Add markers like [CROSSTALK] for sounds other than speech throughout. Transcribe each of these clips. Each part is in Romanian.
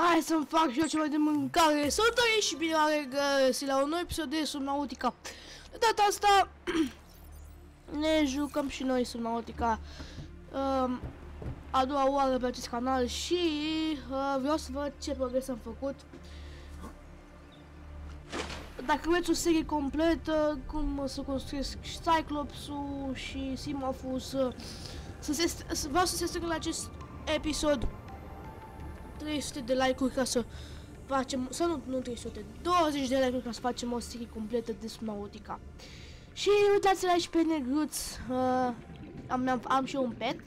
Hai să-mi fac și eu ceva de mâncare. Salutare și bine are găsit la un nou episod de Subnautica. De data asta [CLEARS THROAT] ne jucăm și noi Subnautica. Um, a doua oară pe acest canal și uh, vreau să văd ce progres am făcut. Dacă vreți o serie completă, cum să construiesc Cyclops-ul și Simafus, să, să se, vreau să se strângă la acest episod 300 de like-uri ca să facem, să nu, nu 300, 20 de like-uri ca să facem o serie completă de Subnautica. Și uitați-l aici pe negruț, uh, am, am, am și eu un pet.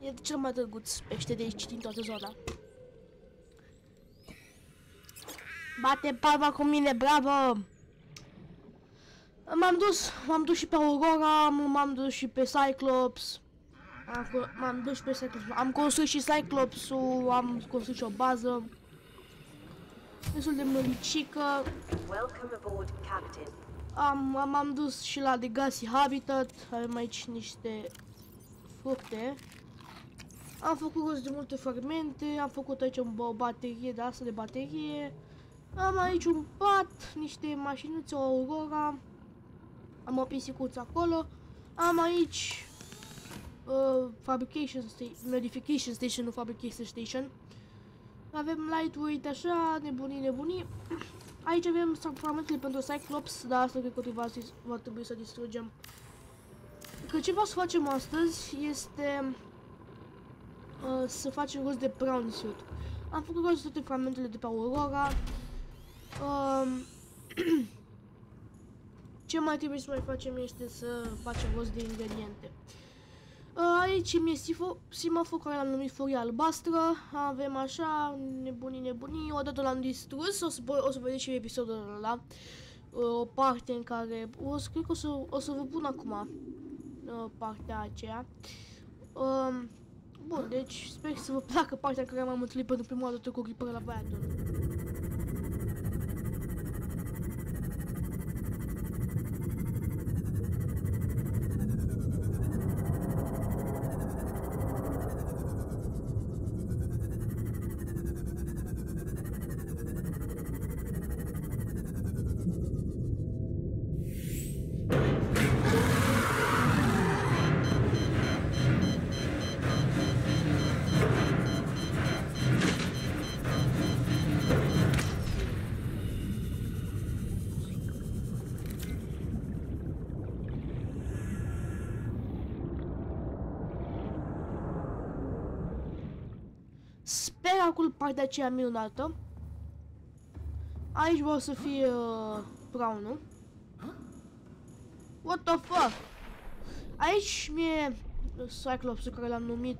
E cel mai drăguț pește de aici din toată zona. Bate palma cu mine, bravo! M-am dus, m-am dus și pe Aurora, m-am dus și pe Cyclops. M-am dus și pe Cyclops. Am construit și Cyclops-ul, am construit și o bază. Destul de măricică. Am, am, am dus și la Legacy Habitat. Avem aici niște fructe. Am făcut rost de multe fragmente, am făcut aici o baterie de asta de baterie. Am aici un pat, niște mașinuțe, o Aurora. Am o pisicuță acolo. Am aici uh, fabrication station, modification station, nu fabrication station. Avem lightweight așa, nebunii, nebunii. Aici avem fragmentele pentru Cyclops, dar asta cred că va, va trebui să distrugem. Că ce vreau să facem astăzi este uh, să facem rost de brown suit. Am făcut rost de toate fragmentele de pe Aurora. Uh, [CLEARS THROAT] ce mai trebuie să mai facem este să facem rost de ingrediente. Uh, aici mi-e simaful care l-am numit furia albastră. Avem așa, nebunii, nebunii. Odată l-am distrus, o să, o să vedeți și episodul ăla. Uh, o parte în care... O să, cred că o să, o să vă pun acum uh, partea aceea. Uh, bun, deci sper să vă placă partea în care m-am întâlnit pentru prima dată cu Reaper la băiatul. Acolo partea aceea minunată. Aici vreau să fie uh, brown What the fuck? Aici mi-e Cyclops care l-am numit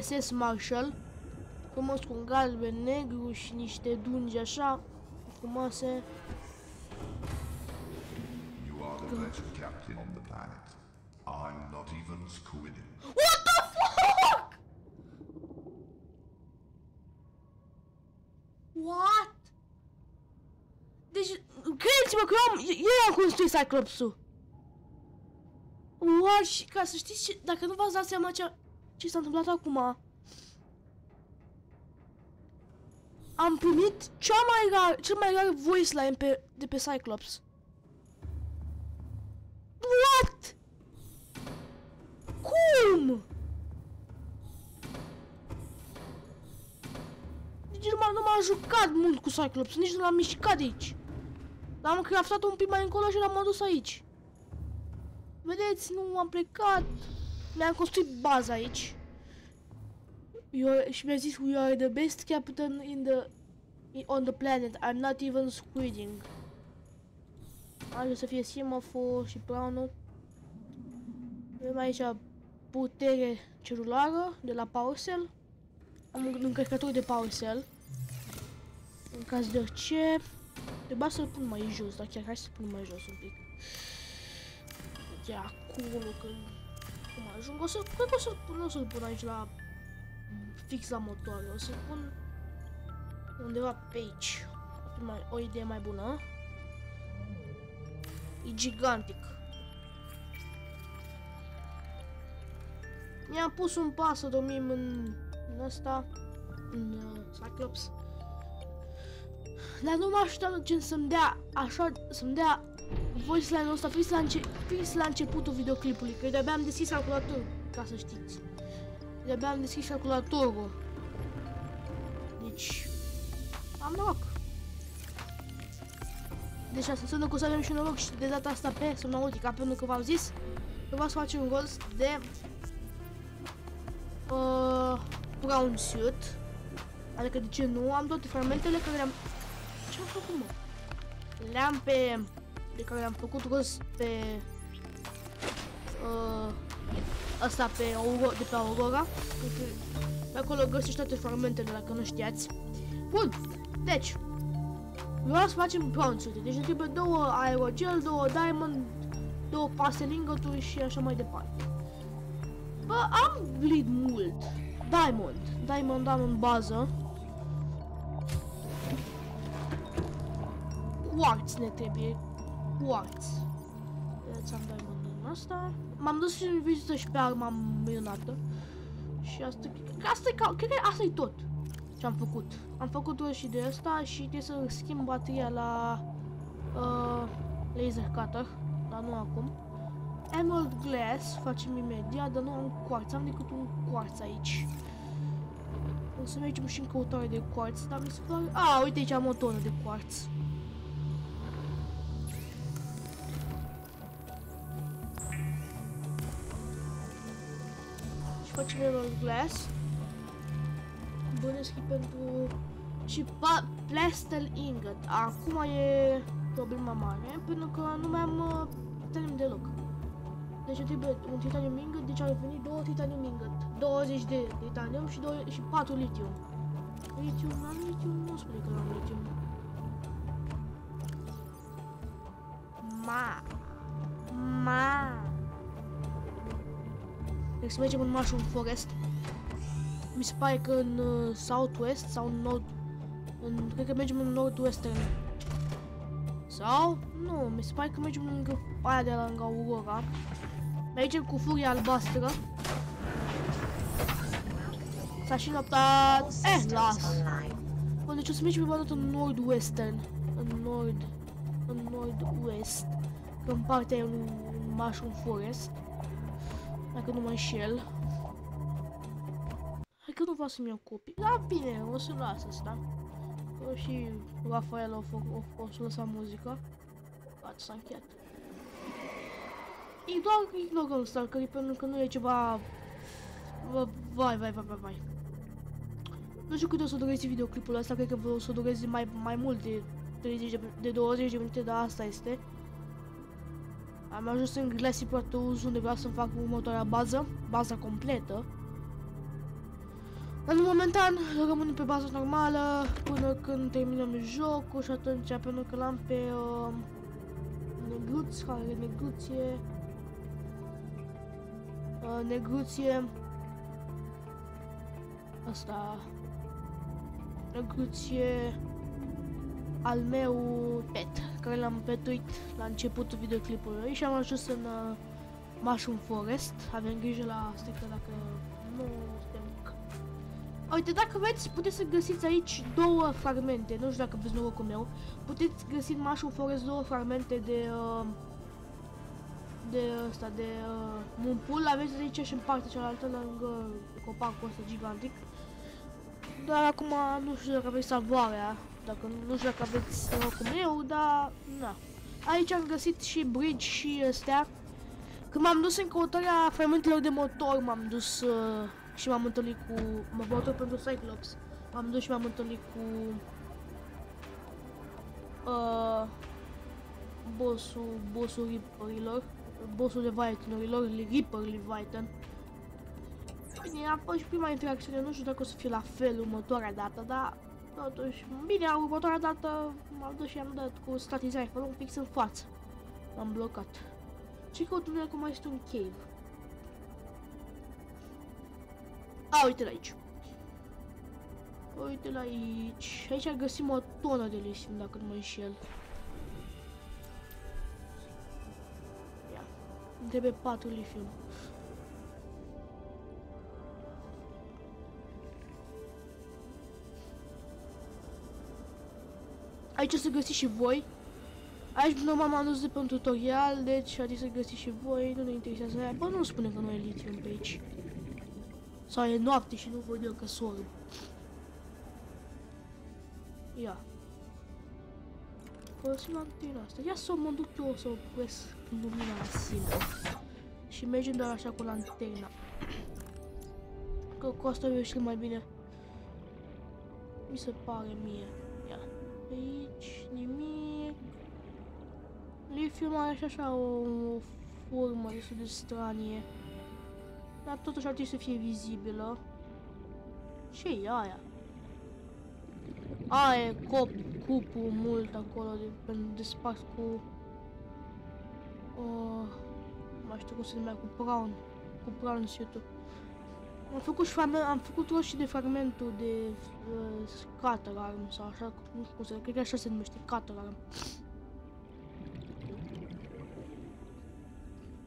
SS Marshall. Frumos cu un galben negru și niște dungi așa frumoase. You are the best captain on the planet. I'm not even Squidin. What the fuck? What? Deci, credeți-mă că eu am, eu am construit Cyclops-ul. What? Și ca să știți ce, dacă nu v-ați dat seama ce, ce s-a întâmplat acum. Am primit cea mai rar, cel mai rar voice line pe, de pe Cyclops. What? Cum? Nici nu m-am jucat mult cu Cyclops, nici nu l-am mișcat de aici. L-am craftat un pic mai încolo și l-am adus aici. Vedeți, nu am plecat. Mi-am construit baza aici. You are, și mi-a zis, we are the best captain in the on the planet. I'm not even squiding. Așa să fie semafor și planul. Avem aici putere celulară de la PowerCell. Am un încărcător de PowerCell. În caz de ce... Trebuia să-l pun mai jos, dar chiar hai să pun mai jos un pic. De acolo când... Cum ajung, o să... Cred că o să-l pun, o să-l pun aici la... Fix la motoare, o să-l pun... Undeva pe aici. O, mai, o idee mai bună. E gigantic. Mi-am pus un pasă domnim în, în ăsta. în uh, Cyclops. Dar nu mă așteptam gen să-mi dea așa, să-mi dea voice line-ul ăsta fix la, înce fix la începutul videoclipului, că de-abia am deschis calculatorul, ca să știți. De-abia am deschis calculatorul. Deci, am noroc. Deci asta înseamnă că o să avem și noroc și de data asta pe Subnautica, pentru că v-am zis că vreau să facem un rost de uh, brown suit. Adică de ce nu? Am toate fragmentele care le-am... Ce am făcut, mă? Le-am pe... De care le-am făcut rost pe... Uh, asta pe Aurora, de pe Aurora. Pe acolo găsești toate fragmentele, dacă nu știați. Bun, deci, vreau să facem bronzuri, deci ne trebuie două aerogel, două diamond, două pastelingoturi și așa mai departe. Bă, am bleed mult. Diamond. Diamond am în bază. Quartz ne trebuie. Quartz. Deci am diamond în asta. M-am dus și în vizită și pe arma minunată. Și asta, asta e, cred că asta e tot ce am făcut. Am făcut și de asta și trebuie să schimb bateria la uh, laser cutter, dar nu acum. Emerald Glass facem imediat, dar nu am quartz, am decât un quartz aici. O să mergem și în căutare de quartz, dar mi se pare... A, uite aici am o tonă de quartz. Și facem Emerald Glass. Bănesc pentru... Și pa Plastel Ingot. Acum e problema mare, pentru că nu mai am uh, titanium deloc. Deci trebuie un titanium ingot, deci ar veni două titanium ingot. 20 de titanium și, 2, și 4 litium. Litium, am litium, nu spune că am litium. Să mergem în Mushroom Forest. Mi se pare că în uh, Southwest sau în Nord... În, cred că mergem în Nord-Western. Sau? Nu, mi se pare că mergem lângă aia de lângă Aurora. Mergem cu furia albastră. S-a și noptat. Eh, las. Bă, deci o să mergem pe în Nord-Western. În Nord... În Nord-West. Că în partea e un, un Mushroom Forest. Dacă nu mă înșel că nu vreau să-mi iau copii. Da, bine, o să las asta. Că și Rafael a făcut, o, o să lăsa muzica. Gata, s-a încheiat. E doar ignorăm Stalkerii pentru că nu e ceva... Vai, vai, vai, vai, vai. Nu știu cât o să dureze videoclipul ăsta, cred că o să dureze mai, mai mult de 30 de, de 20 de minute, dar asta este. Am ajuns în Glassy Plateaus unde vreau să fac următoarea bază, baza completă. În momentan rămân pe bază normală până când terminăm jocul și atunci pentru că l-am pe uh, negruț, care e negruție, uh, negruție, asta, negruție al meu pet, care l-am petuit la începutul videoclipului și am ajuns în uh, Mushroom Forest, avem grijă la asta că dacă nu Uite, dacă vreți, puteți să găsiți aici două fragmente. Nu știu dacă veți norocul meu. Puteți găsi în Mushroom Forest două fragmente de... Uh, de ăsta, de uh, Moonpool. Aveți aici și în partea cealaltă, lângă copacul ăsta gigantic. Dar acum nu știu dacă aveți salvarea. Dacă nu știu dacă aveți norocul meu, dar... Na. Aici am găsit și bridge și astea. Când m-am dus în căutarea fragmentelor de motor, m-am dus... Uh, și m-am întâlnit cu... Mă votă pentru Cyclops. M-am dus și m-am întâlnit cu... Uh, bossul, bossul Reaperilor. Bossul Leviathanurilor, Reaper Leviathan. Bine, a fost prima interacțiune, nu știu dacă o să fie la fel următoarea dată, dar totuși, bine, următoarea dată m-am dus și am dat cu statizare, un fix în față. M-am blocat. Ce căutăm acum este un cave. A, uite-l aici. Uite-l aici. Aici găsim o tonă de lesiuni, dacă nu mă înșel. Ia. Trebuie 4 lithium. Aici o să găsiți și voi. Aici normal m-am dus de pe un tutorial, deci adică să găsiți și voi, nu ne interesează aia. Bă, nu spune că nu e litium pe aici. Sau e noapte și nu văd eu că sorb. Ia. Folosim antena asta. Ia să mă duc eu să opresc lumina la sine. Și mergem doar așa cu lanterna. Că cu asta eu știu mai bine. Mi se pare mie. Ia. Aici nimic. Lithium are și așa o, o formă destul de stranie. Dar totuși ar trebui să fie vizibilă. Ce e aia? A, e cop, cupul mult acolo de, de spart cu... Uh, mai știu cum se numea, cu brown. Cu brown suit Am făcut și fragment, am făcut rost și de fragmentul de uh, cutter arm sau așa, nu știu cum se, cred că așa se numește, cutter arm.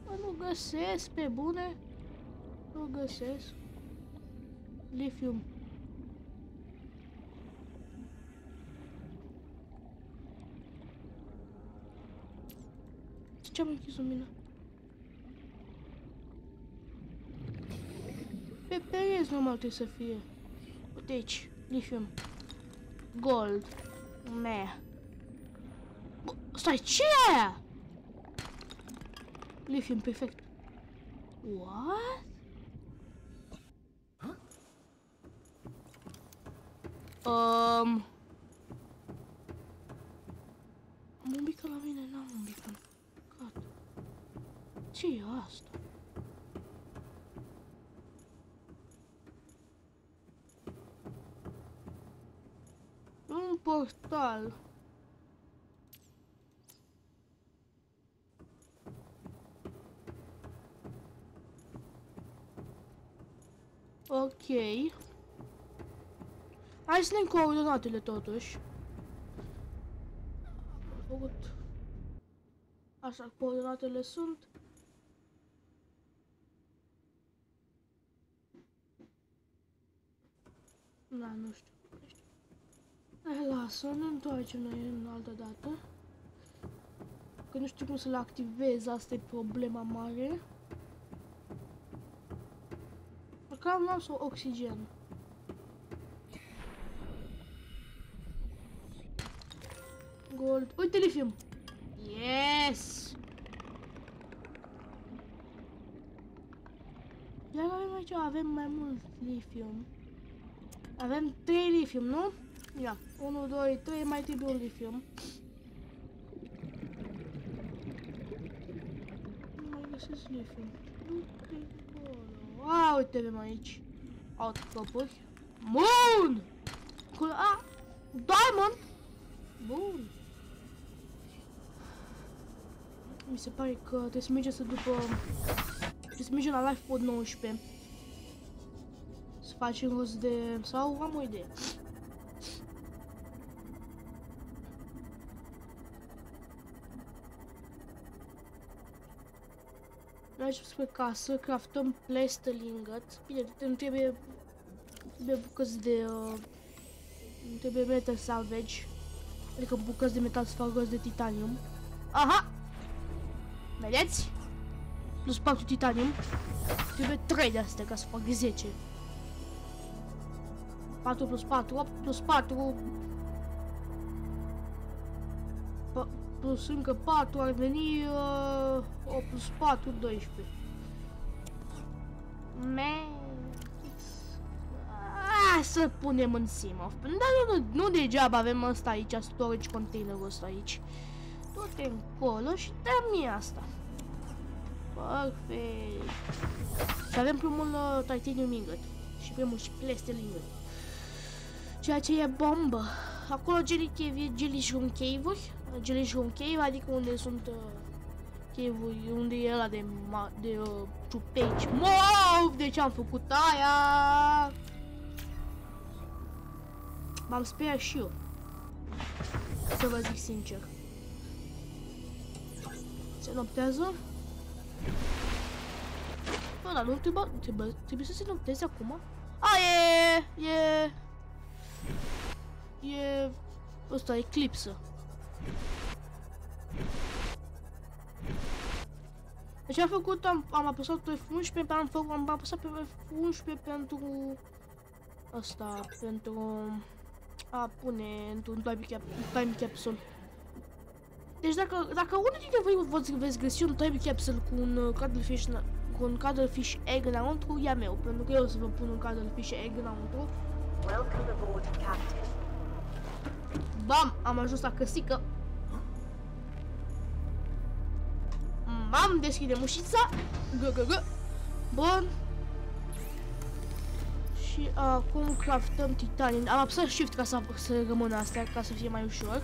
Mă, nu găsesc pe bune. Nu găsesc. Lithium. Ce am închis lumina? Pe pereți normal trebuie să fie. Uite aici, lithium. Gold. Meh. Stai, ce e aia? Lithium, perfect. What? Um... Am un bică la mine, n-am un bică. Gata. ce e asta? Portal. Ok. Hai să ne coordonatele totuși. Făcut. Așa, coordonatele sunt. Da, nu știu. Nu știu. Hai, lasă, ne întoarcem noi în altă dată. Că nu știu cum să le activez, asta e problema mare. Măcar am luat oxigen. Gold. Uite lithium. Yes! Iar avem aici, avem mai mult lithium. Avem 3 lithium, nu? Ia, 1, 2, 3, mai trebuie un lithium. Nu mai găsesc lithium. Du-te acolo. A, uite, avem aici. Outcropuri. Moon! Acolo, a! Diamond! Bun. Mi se pare că trebuie să mergem să după... Trebuie să mergem la Life Pod 19. Să facem rost de... Sau am o idee. Mergem spre casă, craftăm plaster ingot. Bine, îmi trebuie... Trebuie bucăți de... Uh, îmi trebuie metal salvage. Adică bucăți de metal să fac rost de titanium. Aha! Vedeți? Plus 4 titanium. Trebuie 3 de astea ca să fac 10. 4 plus 4, 8 plus 4. Plus încă 4 ar veni uh, 8 plus 4, 12. Man. Hai să punem în Simof. Dar nu, nu, nu degeaba avem asta aici, storage containerul ăsta aici. Du-te încolo și dă mi asta. Perfect. Și avem primul uh, titanium ingot. Și primul și plestel ingot. Ceea ce e bombă. Acolo Jelly Cave e Jelly Room Cave-uri. Jelly Room Cave, adică unde sunt uh, cave-uri, unde e ăla de, de uh, ciupeci. Mov! De ce am făcut aia? M-am speriat și eu. Să vă zic sincer. Se noptează? Bă, dar nu trebuie, trebuie, trebuie să se nopteze acum? A, e, e, e, Ăsta eclipsă. Deci am făcut, am, am apăsat pe F11, am, făcut, am apăsat pe F11 pentru asta, pentru a pune într-un time, cap, time capsule. Deci dacă, dacă unul dintre voi veți, veți găsi un time capsule cu un uh, cuttlefish, cu un cuttlefish egg înăuntru, e meu, pentru că eu o să vă pun un cuttlefish egg înăuntru. Welcome aboard, Captain. Bam! Am ajuns la căsică. Bam! Deschide ușița. Gă, gă, gă. Bun. Și acum craftăm titanium. Am apăsat shift ca să, să rămână astea, ca să fie mai ușor.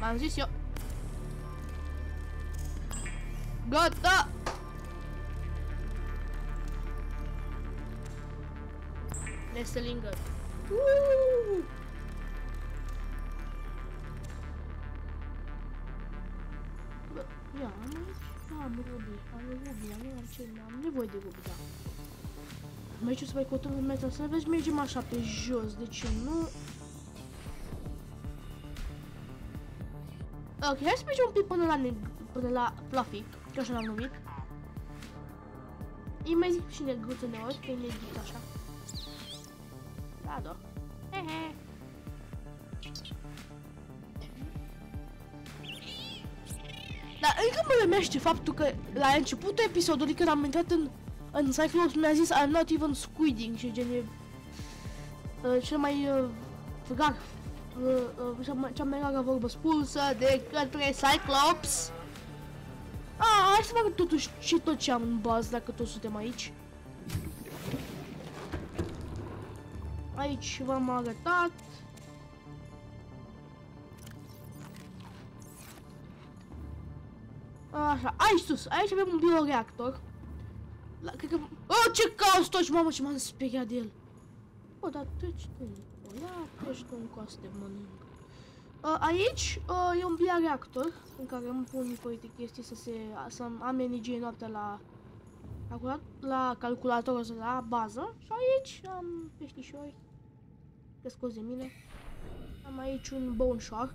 M-am zis eu. Gata! Nestling gun. Woo! Bă, ia, am aici, am rubi, am rubi, am, am ce, am nevoie de rubi, da. Am aici o să mai căutăm un metal, să vezi, mergem așa pe jos, de ce nu? Ok, hai să mergem un pic până la, neg- până la Fluffy, că așa l-am numit. Îi mai zic și negruț uneori, că e negrit așa. Da, da. Hehe. Dar încă mă remește faptul că la începutul episodului când am intrat în, în Cyclops mi-a zis I'm not even squiding și gen e uh, cel mai uh, rar uh, uh, cea, mai, cea mai rară vorbă spulsă de către Cyclops. Ah, hai să fac totuși și tot ce am în bază dacă toți suntem aici. Aici v-am arătat. Așa, aici sus, aici avem un bioreactor. La, cred că... Oh, ce caos toți, mamă, ce m-am speriat de el. O, dar treci tu. O, ia, treci tu în coaste, mănânc. Uh, aici uh, e un bioreactor în care îmi pun diferite chestii să se să am energie noaptea la la, la calculator la bază și aici am peștișori că scoți de mine. Am aici un bone shark.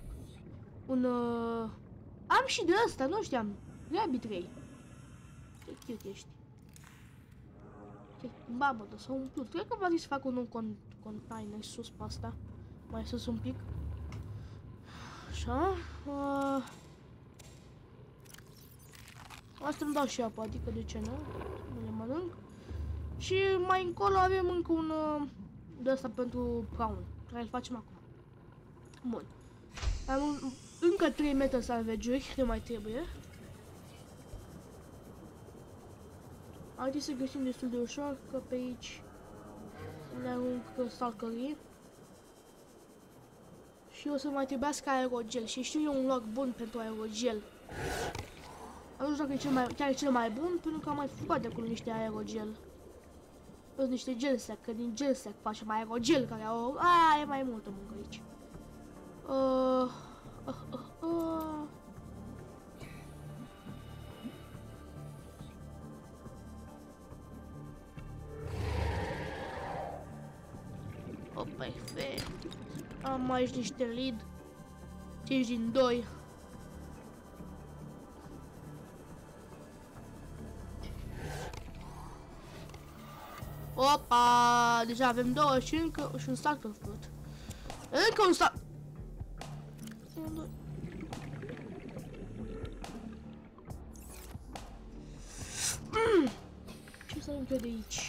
Un... Uh... Am și de asta, nu știam. Rabbit Ray. Ce cute ești. Ce babă, dar s-a umplut. Cred că va să fac un con container sus pe asta. Mai sus un pic. Așa. Uh... Asta îmi dau și apă, adică de ce nu? Nu le mănânc. Și mai încolo avem încă un... Uh de asta pentru praun, care îl facem acum. Bun. Am un, încă 3 metri salvage-uri, ne mai trebuie. Haideți să găsim destul de ușor, că pe aici ne arunc stalkerii. Și o să mai trebuiască aerogel și știu eu un loc bun pentru aerogel. Nu știu dacă e cel mai, chiar e cel mai bun, pentru că am mai fugat de acolo niște aerogel. Sunt niște gelsec, că din gelsec facem aerogel care au... A, e mai multă muncă aici. Uh, uh, uh, uh. Oh, perfect. Am aici niște lead. 5 din 2. Deja avem două și încă și un stack of fruit. Încă un stack. Mm. Ce să întâmplă de aici?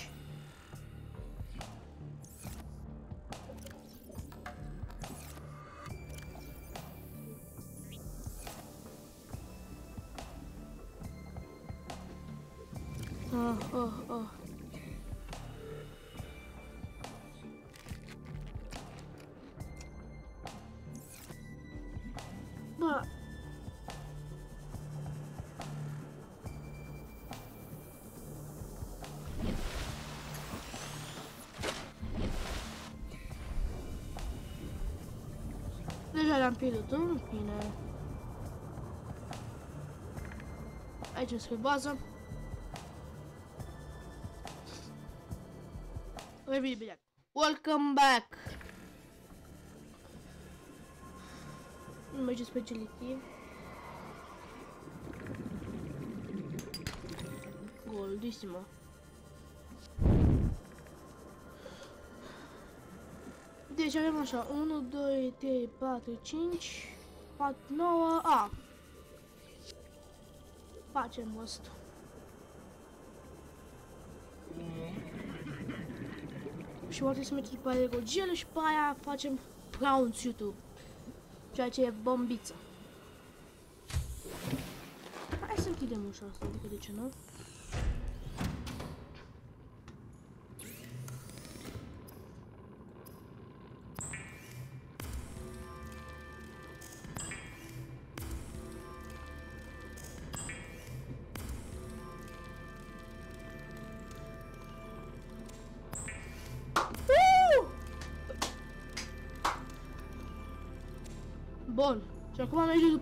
pilotul bine. Aici este baza. Revenim bine. Welcome back! Nu merge spre agility. Goldissima. Deci avem așa, 1, 2, 3, 4, 5, 4, 9, a. Facem ăsta. Și poate să mergem după aia gel și pe aia facem brown suit Ceea ce e bombiță. Hai să închidem ușa asta, adică de ce nu?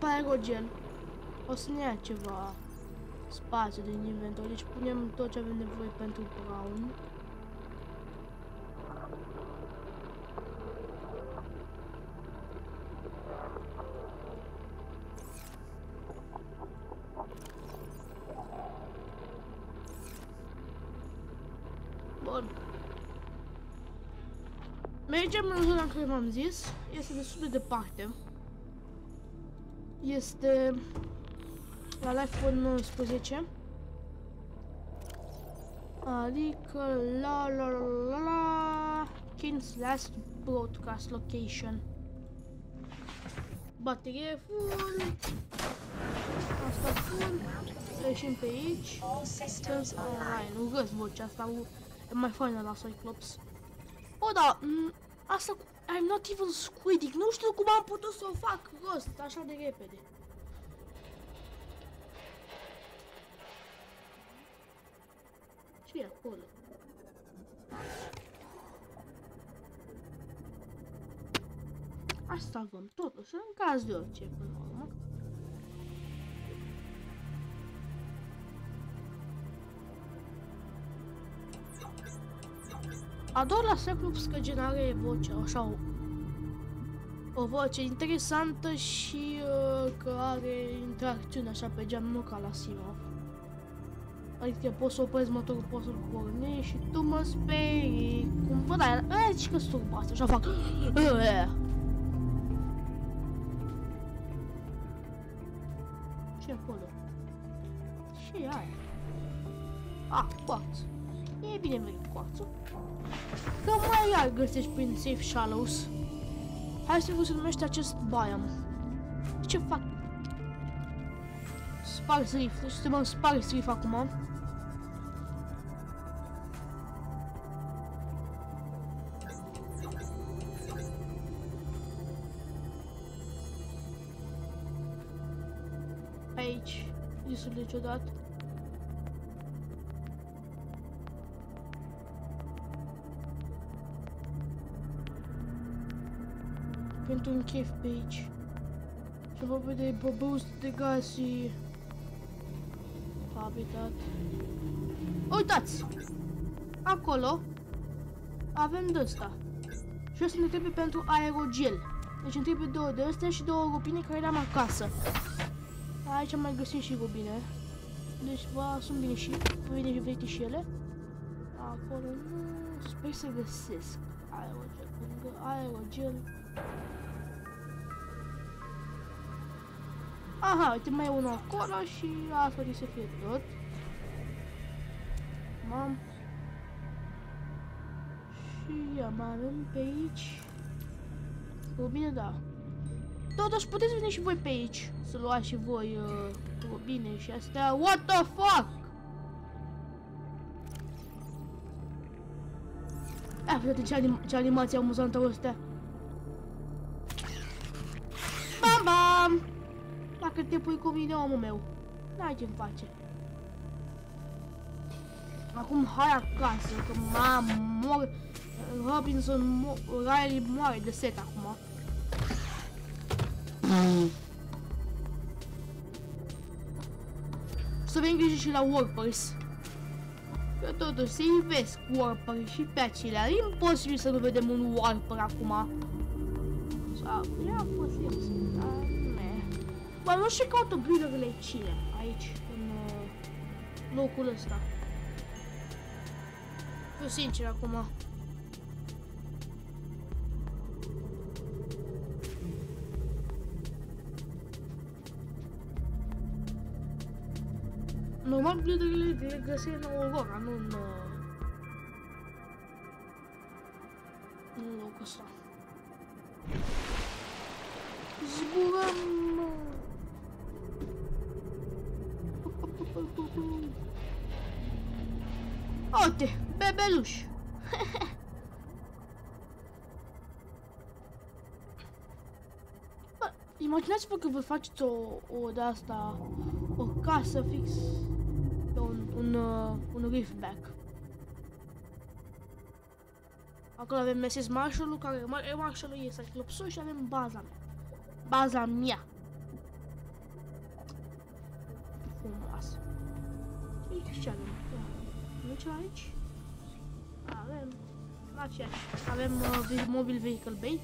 Acum mergem după aerogen. O să ne ia ceva spațiu din inventor. Deci punem tot ce avem nevoie pentru brown. Bun. Mergem în zona în care v-am zis. Este destul de departe. Este la Life 19. Adică la la la la King's Last Broadcast Location. Baterie full. Asta full. Ieșim pe aici. Systems online. Urăsc vocea asta. E mai faină la Cyclops. O, da. Asta cu I'm not even squidic. Nu știu cum am putut să o fac rost așa de repede. Ce e acolo? Asta avem totuși, în caz de orice până la urmă. Ador la Cyclops că gen are voce, așa o, o voce interesantă și uh, că are interacțiune așa pe geam, nu ca la Simov. Adică poți să oprezi motorul, poți să-l pornești și tu mă sperii. Cum văd aia, aia zici că sturbați, așa fac. ce acolo? Ce e aia? Ah, coață. E bine venit coață. Că mai iar găsești prin Safe Shallows. Hai să vă se numește acest biome. Ce fac? Sparg Reef. Deci să mă sparg Reef acum. Aici. Destul de ciudat. Pentru un chef pe aici. Și vorbe de boost de gaz și habitat. Uitați! Acolo avem de ăsta. Și ăsta ne trebuie pentru aerogel. Deci îmi trebuie două de astea și două rubine care le-am acasă. Aici mai găsim și rubine. Deci vă sunt bine și bine și vechi și ele. Acolo nu... Sper să găsesc aerogel. Pentru că aerogel Aha, uite, mai e unul acolo și asta trebuie să fie tot. Mam. Și ia, mai avem pe aici. Rubine, da. Totuși puteți veni și voi pe aici. Să luați și voi uh, rubine și astea. What the fuck? Ah, uite ce, anim ce animație amuzantă ăstea. Bam, bam! Dacă te pui cu mine, omul meu, n-ai ce face. Acum hai acasă, că mamă, mor... Robinson, mo Riley moare de set acum. Să avem grijă și la Warpers. Că totuși se ivesc Warper și pe acelea. E imposibil să nu vedem un Warper acum. Sau, e posibil, dar... Bă, nu știu ce caută builderele cine aici, în uh, locul ăsta. Eu sincer acum. Normal builderele le găsesc în Aurora, nu în... Uh, că vă faceți o, o de asta, o casă fix pe un, un, uh, un riftback. Acolo avem Mrs. Marshall-ul, care Marshall-ul e Cyclopsul și avem baza mea. Baza mea. Frumoasă. Aici ce avem? Nu ce aici? Avem... Aceeași. Avem uh, Mobile Vehicle Bay.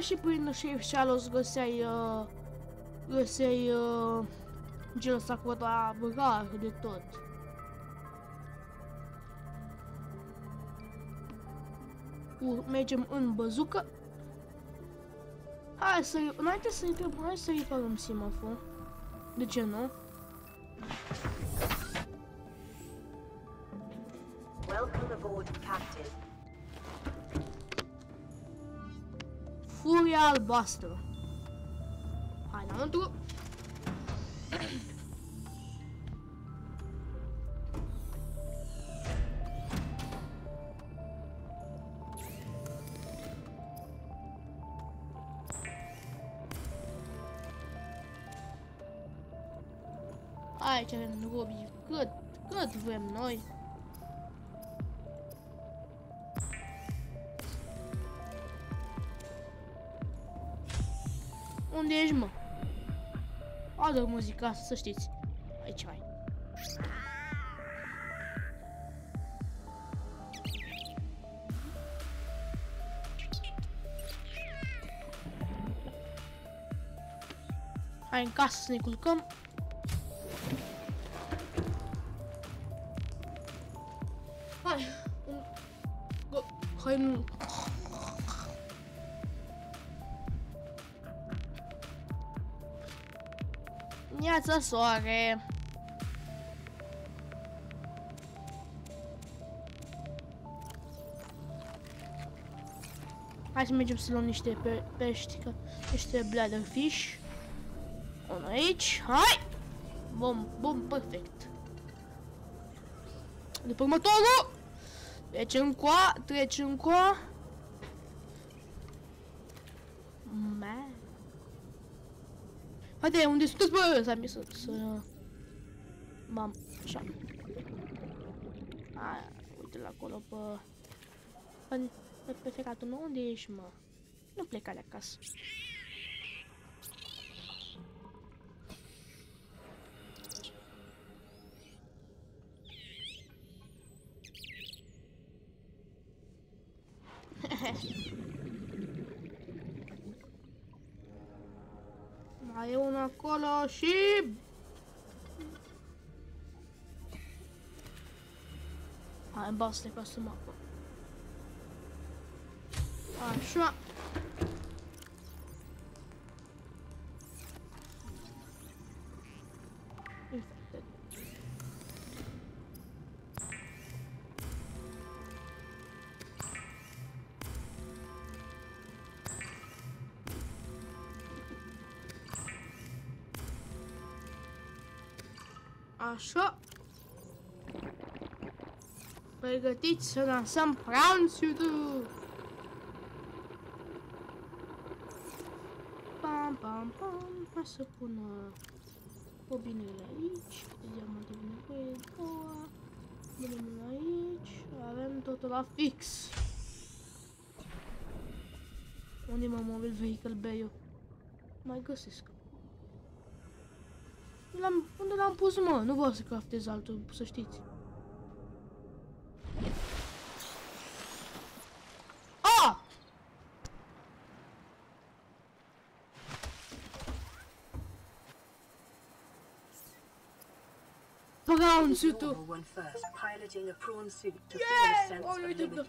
Și prin Shave Shallows găseai... Uh, găseai... Uh, genul ăsta cu ăla rar de tot. U, mergem în băzucă. Hai să... Înainte să intrăm, hai să reparăm semafor. De ce nu? Welcome aboard, Captain. Furia albastră. Hai înăuntru. Aici Adă muzica să știți. Aici, hai. Hai în casă să ne culcăm. Neața soare. Hai să mergem să luăm niște pe pești, că niște bladderfish. Un aici, hai! Bun, bun, perfect. După următorul! Trecem coa, trecem coa. Haide, unde sunteți, bă? Să să... să... Mam, așa. Aia, uite la acolo, pe... Pe, pe, pe feratul meu, unde ești, mă? Nu pleca de acasă. Mai e unul acolo și... Hai, basta ca să mă Așa. Infected. Așa. Pregătiți să lansăm pranțutul! Pam, pam, pam. Hai să pun uh, bobinele aici. Diamante vine cu ei, două. Punem aici. Avem totul la fix. Unde mă mobil vehicle bay Mai găsesc. unde l-am pus, mă? Nu vreau să craftez altul, să știți. Ah! A! Brown suit-ul! Yeah! Oh, uite, da,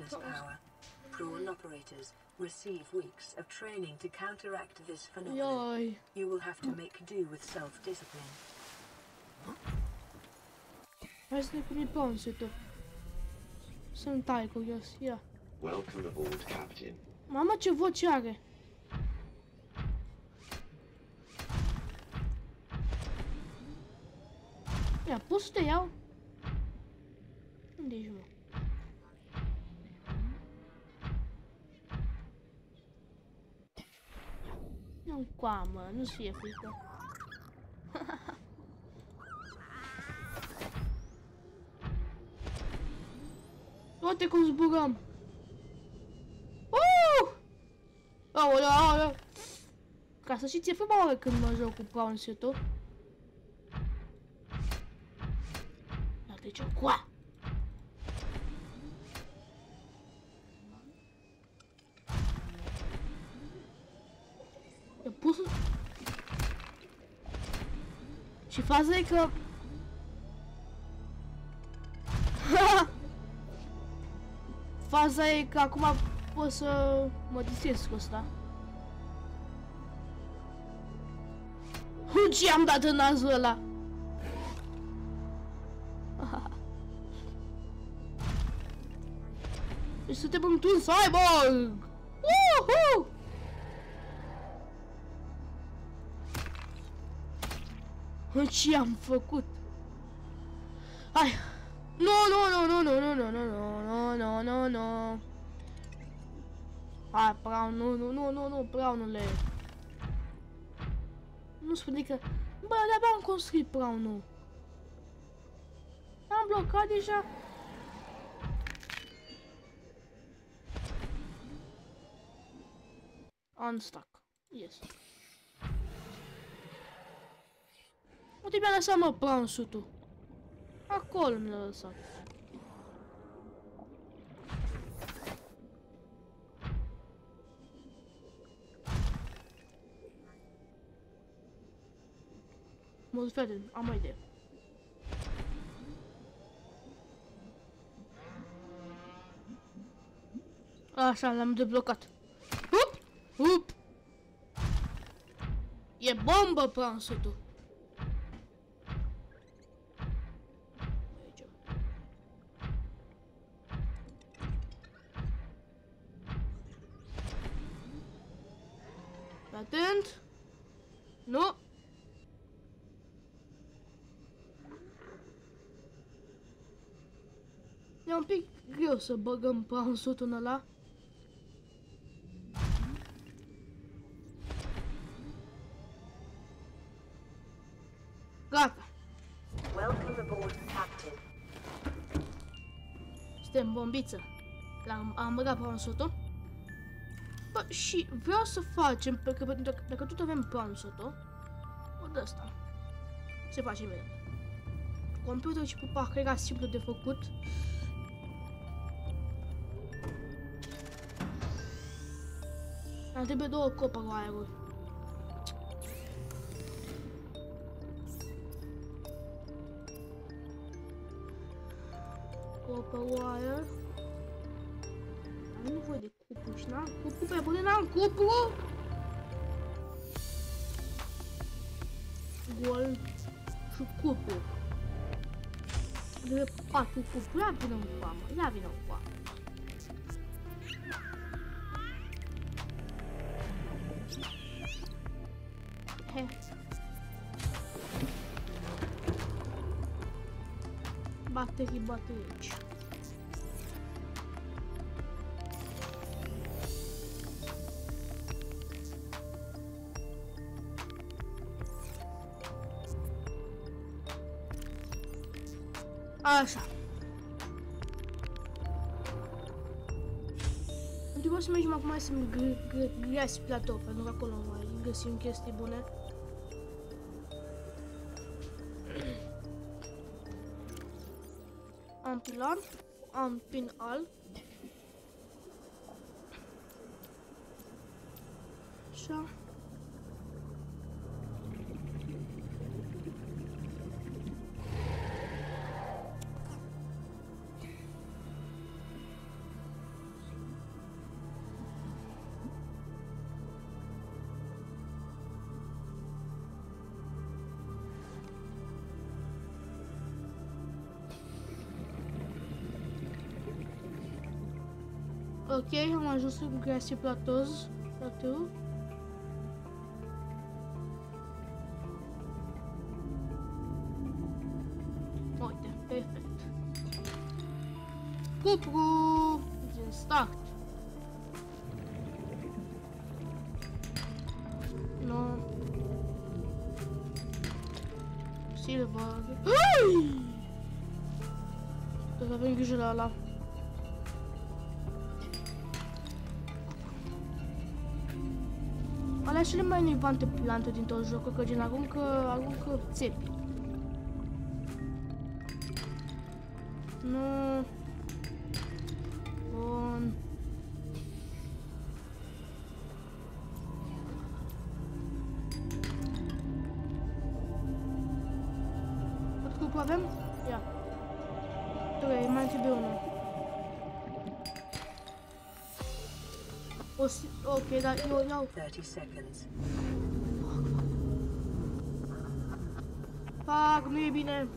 Prawn operators receive weeks of training to counteract this phenomenon. Yoi. You will have to make do with self-discipline. Where's the pretty bones with the some tiger, yes, yeah. Welcome aboard, Captain. How much of é? you Yeah, push the hell. Onde eu Não quá, mano, não sei, fica. Uite cum zburăm! Uh! Aoleu, aoleu! Ca să știți, e prima oară când mă joc cu Brown Suit-ul. Ia trece coa! E pus... Și faza e că... Faza e că acum pot să mă distrez cu asta. Ce am dat în nasul ăla? [LAUGHS] Deci suntem într-un cyborg! Uhu! Ce am făcut? Hai! Nu, nu, nu, nu, nu, nu, nu, nu, nu, nu, nu, nu. Hai, Brown, nu, nu, nu, nu, nu, Brownule. Nu spune că... Bă, de-abia am construit Brown-ul. Am blocat deja. Unstuck. Yes. Unde mi-a lăsat, mă, Brown suit-ul? Acolo mi l-a lăsat. Mă duc, fete, am o idee. Așa, l-am deblocat. Hup! Hup! E bombă pransutul. Nu! E un pic greu să băgăm pransutul în ăla. Gata! Welcome aboard, Captain. Suntem bombiță. L-am am băgat pransutul. Bă, și vreau să facem, pentru că dacă, dacă tot avem pransutul, o de asta. Se face imediat. Computerul și pupa, că era simplu de făcut. Am trebuie două copper wire-uri. Copper qua, oppure eh, abitano qua, ma abitano qua. Eh. Battiti, battiti. Așa. Ah, să mergem acum să-mi găsi platou, pentru că acolo mai găsim chestii bune. Am pilar, am pin alb. Ok, am ajuns în Grassy Plateaus. Plateau. Uite, perfect. Cupru din start. No. Silver. Ai! Trebuie să avem grijă la ăla. Alea cele mai nevante plante din tot jocul, că gen aruncă, aruncă țepi. Nu. Si- ok, dar eu iau 30 seconds. Fac, nu e bine.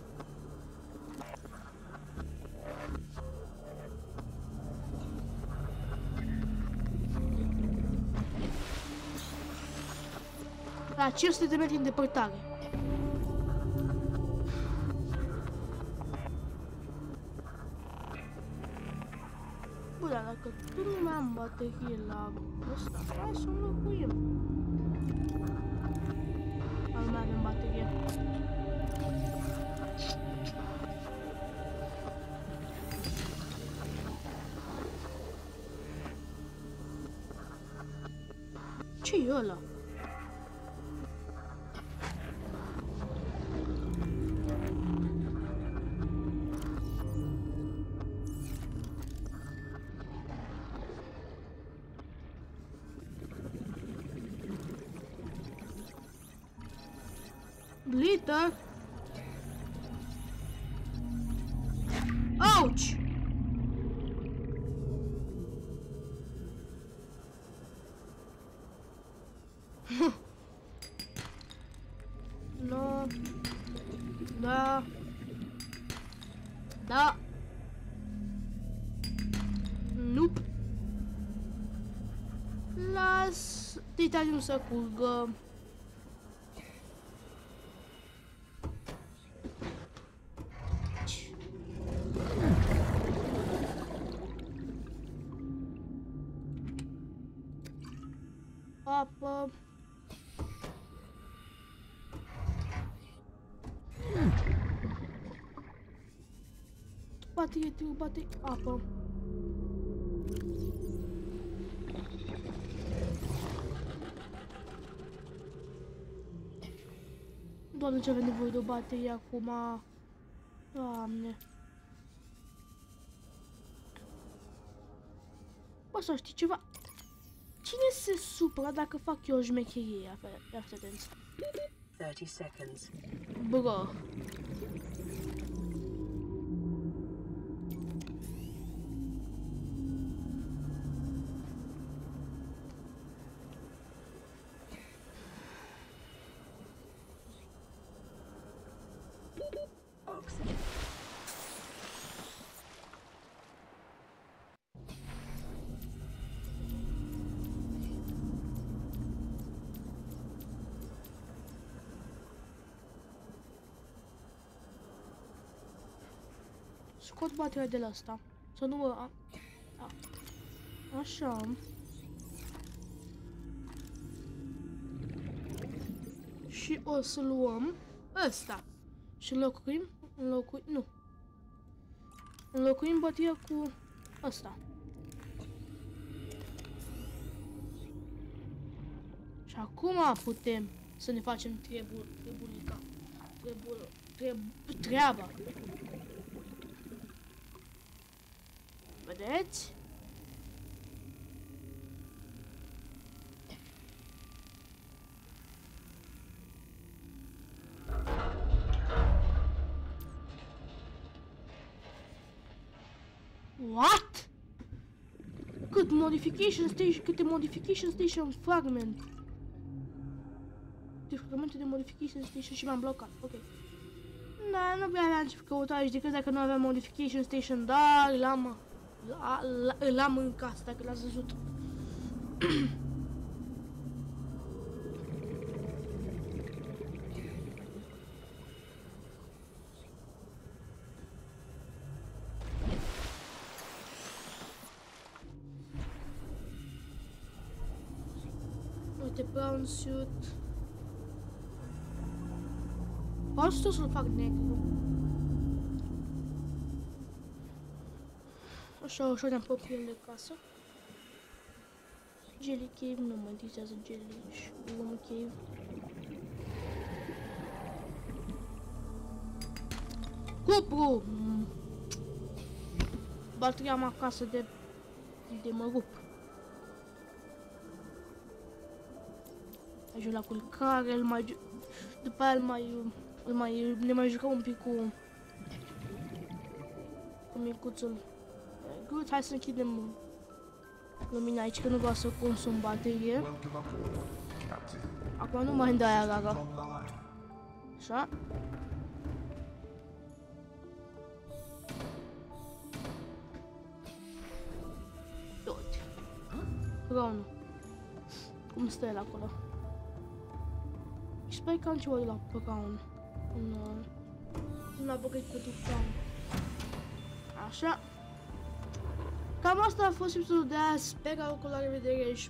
La 500 de metri în depărtare. Bă, dar dacă tu nu mai am baterie la ăsta, hai să înlocuim. Nu mai avem baterie. Las titanium să curgă. Apă. Baterie, trebuie baterie, apă. Doamne, ce avem nevoie de o baterie acum. Doamne. Bă, să știi ceva. Cine se supără dacă fac eu o șmecherie? Ia fi- ia fiți atenți. 30 seconds. Bro. Scot bateria de la asta. Să nu mă... A, a, așa. Și o să luăm ăsta. Și înlocuim... Înlocuim... Nu. Înlocuim bateria cu ăsta. Și acum putem să ne facem trebu trebulica. Trebu treb treaba. Vedeți? What? Cât modification station, câte modification station fragment. De fragmente de modification station și m-am blocat. Ok. Da, nu prea aveam ce căuta aici decât dacă nu aveam modification station, dar l-am La, la, îl am în casă, dacă l-ați văzut. Uite, brown suit. Pot să-l fac negru. Așa, ușor ne apropiem de casă. Jelly Cave, nu mă interesează Jelly și Bloom Cave. Cupru! Mm. Bateria am acasă de, de mă rup. Ajung la culcare, îl mai, ju- după aia îl mai, îl mai, ne mai jucăm un pic cu, cu micuțul. Good, hai să închidem lumina aici, că nu vreau să consum baterie. Welcome aboard, Captain. Acum nu mai îmi dai aia, gaga. Online. Așa. Tot. Ron. Cum stă el acolo? Și sper că am ceva de la Brown. Un, uh, un upgrade pentru Brown. Așa. Cam asta a fost episodul de azi. Sper că au la revedere și